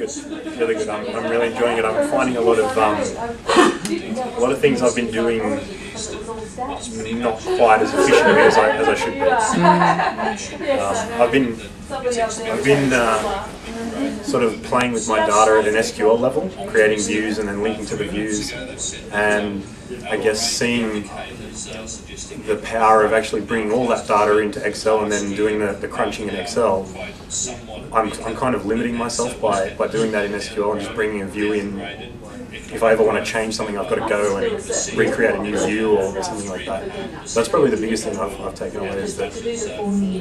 good. Really good. I'm, I'm really enjoying it. I'm finding a lot of um, a lot of things I've been doing not quite as efficiently as I, as I should be. Um, I've been I've been uh, sort of playing with my data at an SQL level, creating views and then linking to the views, and I guess seeing the power of actually bringing all that data into Excel and then doing the, the crunching in Excel, I'm, I'm kind of limiting myself by, by doing that in SQL and just bringing a view in. If I ever want to change something, I've got to go and recreate a new view or something like that. So that's probably the biggest thing I've, I've taken away is that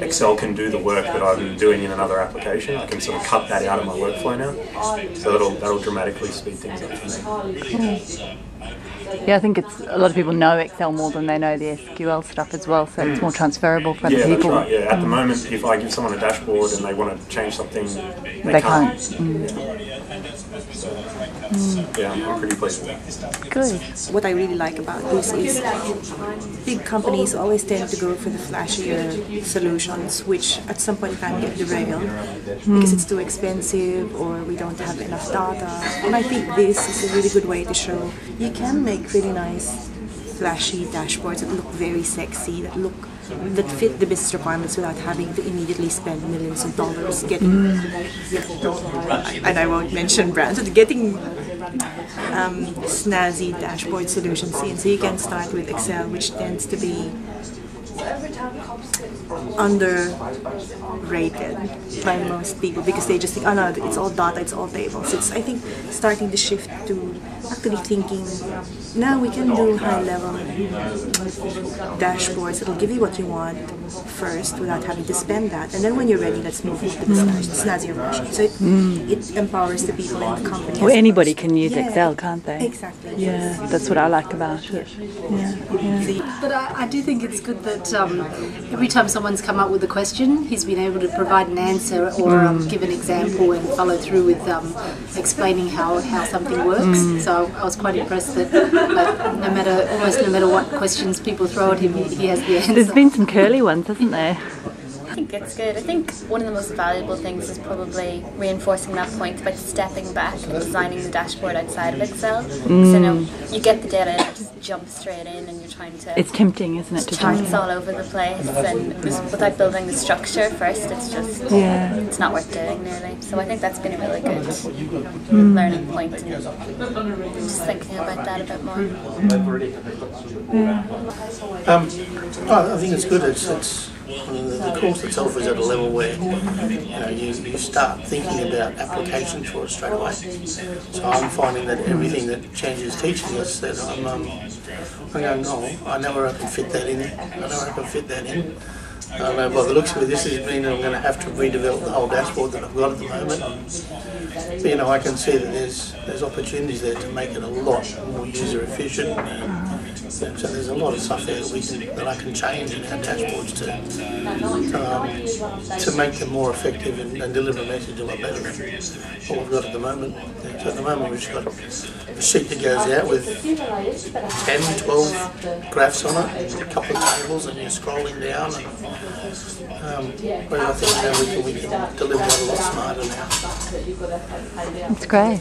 Excel can do the work that I'm doing in another application. I can sort of cut that out of my workflow now. So that'll, that'll dramatically speed things up for me. Yeah, I think it's a lot of people know Excel more than they know the SQL stuff as well, so it's more transferable for other Yeah, that's people. right. Yeah, at the moment, if I give someone a dashboard and they want to change something, they, They can't. can't. Mm. Yeah, I'm pretty pleased with that. Good. what I really like about this is big companies always tend to go for the flashier solutions, which at some point in time get derailed because it's too expensive or we don't have enough data. And I think this is a really good way to show you can make really nice flashy dashboards that look very sexy, that look that fit the business requirements without having to immediately spend millions of dollars getting and I won't mention brands, but getting um, snazzy dashboard solutions in. So you can start with Excel, which tends to be underrated by most people because they just think, oh no, it's all data, it's all tables. It's I think starting to shift to actually thinking now we can do high level dashboards It'll give you what you want first without having to spend that. And then when you're ready, let's move on to the snaz- snazzier version. So it, it empowers the people in the company. Well, anybody can use Yeah, Excel, can't they? Exactly. Yeah, that's what I like about it. Yeah, yeah. But I, I do think it's good that um, every time someone's come up with a question, he's been able to provide an answer or um, give an example and follow through with um, explaining how, how something works. So I was quite impressed that like, no matter almost no matter what questions people throw at him, he, he has the answer. There's been some curly ones, hasn't there? I think it's good. I think one of the most valuable things is probably reinforcing that point by stepping back and designing the dashboard outside of Excel. So you know, you get the data and just jumps straight in and you're trying to It's tempting, isn't it, to charts jump? all over the place and without building the structure first it's just Yeah. it's not worth doing really. So I think that's been a really good learning point. point and just thinking about that a bit more. Um, I I think it's good. It's, it's the course itself is at a level where you know you, you start thinking about applications for it straight away. So I'm finding that everything that Chandoo is teaching us that I'm um, I'm going, oh, I know where I can fit that in. I know where I can fit that in. Know, by the looks of it, this is been, I'm going to have to redevelop the whole dashboard that I've got at the moment. But, you know, I can see that there's there's opportunities there to make it a lot more user efficient. And, so there's a lot of stuff there that we can, that I can change in our dashboards to um, to make them more effective and, and deliver a message a lot better than what we've got at the moment. So at the moment we've just got a sheet that goes out with 10, 12 graphs on it, a couple of tables, and you're scrolling down. And, um, whereas I think you know, we, can, we can deliver that a lot smarter now. It's great.